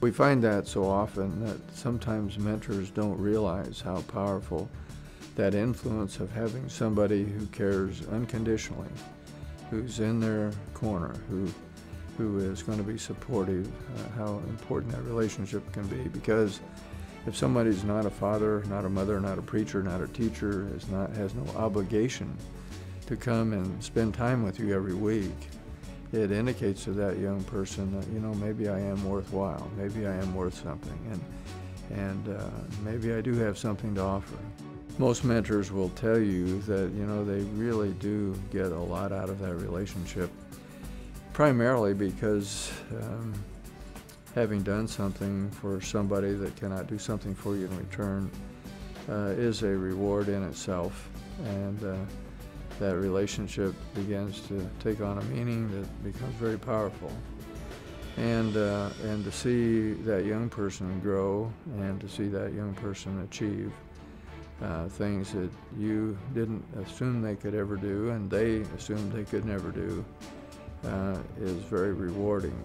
We find that so often that sometimes mentors don't realize how powerful that influence of having somebody who cares unconditionally, who's in their corner, who who is going to be supportive, uh, how important that relationship can be. Because if somebody's not a father, not a mother, not a preacher, not a teacher, is not has no obligation to come and spend time with you every week, it indicates to that young person that you know maybe I am worthwhile, maybe I am worth something, and and uh, maybe I do have something to offer. Most mentors will tell you that you know they really do get a lot out of that relationship, primarily because um, having done something for somebody that cannot do something for you in return uh, is a reward in itself, and uh, that relationship begins to take on a meaning that becomes very powerful. And, uh, and to see that young person grow and to see that young person achieve uh, things that you didn't assume they could ever do and they assumed they could never do uh, is very rewarding.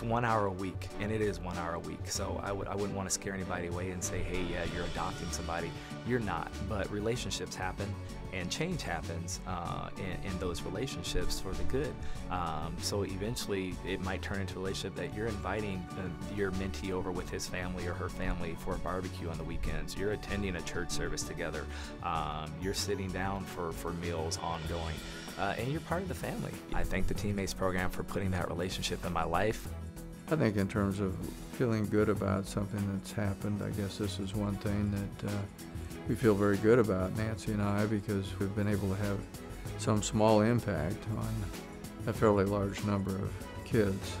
It's one hour a week, and it is one hour a week. So I would I wouldn't want to scare anybody away and say, hey, yeah, you're adopting somebody. You're not. But relationships happen, and change happens uh, in, in, those relationships for the good. Um, so eventually, it might turn into a relationship that you're inviting uh, your mentee over with his family or her family for a barbecue on the weekends. You're attending a church service together. Um, you're sitting down for for meals ongoing. Uh, and you're part of the family. I thank the Teammates program for putting that relationship in my life. I think in terms of feeling good about something that's happened, I guess this is one thing that uh, we feel very good about, Nancy and I, because we've been able to have some small impact on a fairly large number of kids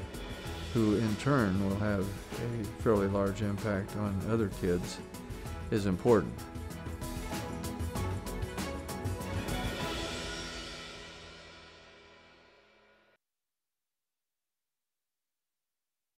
who in turn will have a fairly large impact on other kids is important.